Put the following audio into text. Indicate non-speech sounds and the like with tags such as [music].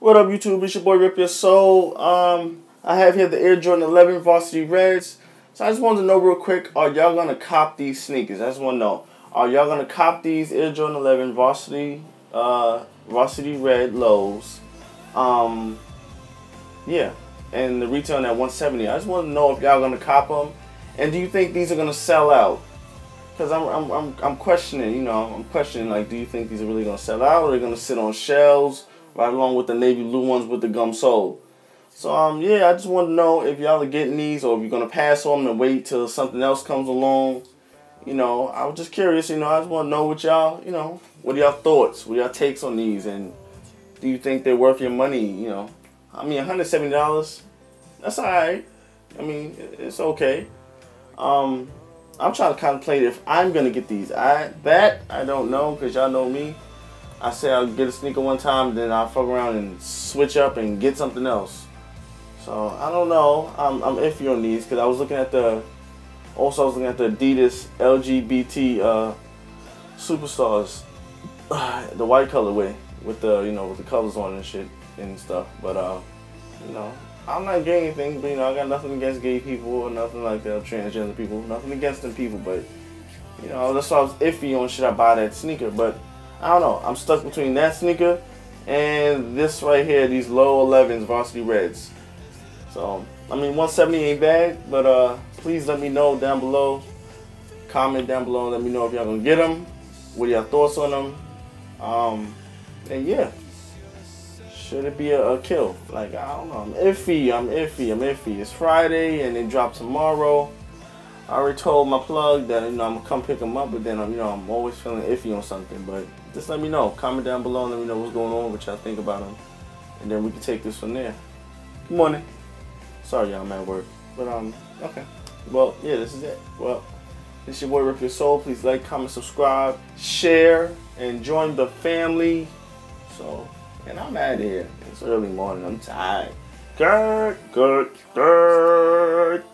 What up, YouTube? It's your boy RepUrSole. Um, I have here the Air Jordan 11 Varsity Reds. So I just wanted to know real quick, are y'all gonna cop these sneakers? I just want to know, are y'all gonna cop these Air Jordan 11 Varsity, uh, Varsity Red lows? Um, yeah, and the retail at 170. I just want to know if y'all gonna cop them, and do you think these are gonna sell out? Because I'm, I'm, I'm, I'm questioning, you know, I'm questioning, like, do you think these are really gonna sell out, or are they gonna sit on shelves? Right along with the navy blue ones with the gum sole. So um yeah, I just want to know if y'all are getting these or if you're gonna pass on them and wait till something else comes along. You know, I was just curious. You know, I just want to know what y'all, you know, what are y'all thoughts, what are y'all takes on these, and do you think they're worth your money? You know, I mean, 170 dollars, that's alright. I mean, it's okay. Um, I'm trying to contemplate if I'm gonna get these. I that I don't know because y'all know me. I say I'll get a sneaker one time, then I'll fuck around and switch up and get something else. So I don't know. I'm, I'm iffy on these because I was looking at the. Also, I was looking at the Adidas LGBT uh, Superstars, [sighs] the white colorway with the you know with the colors on and shit and stuff. But uh, you know, I'm not gay anything. But you know, I got nothing against gay people or nothing like that. Transgender people, nothing against them people. But you know, that's why I was iffy on should I buy that sneaker. But I don't know. I'm stuck between that sneaker and this right here, these low 11s varsity reds. So, I mean, 170 ain't bad, but uh, please let me know down below. Comment down below and let me know if y'all gonna get them. What are your thoughts on them? Um, and yeah, should it be a, a, kill? Like, I don't know. I'm iffy. I'm iffy. I'm iffy. It's Friday and it drop tomorrow. I already told my plug that you know I'm gonna come pick them up, but then you know I'm always feeling iffy on something. But just let me know. Comment down below and let me know what's going on, what y'all think about them, and then we can take this from there. Good morning. Sorry, y'all, I'm at work, but um, okay. Well, yeah, this is it. Well, this is your boy RepUrSole. Please like, comment, subscribe, share, and join the family. So, and I'm out of here. It's early morning. I'm tired. Good, good, good.